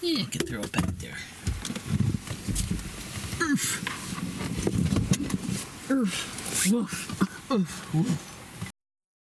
Yeah, I can throw it back there. Oof. Oof. Woof. Oof. Woof.